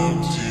empty.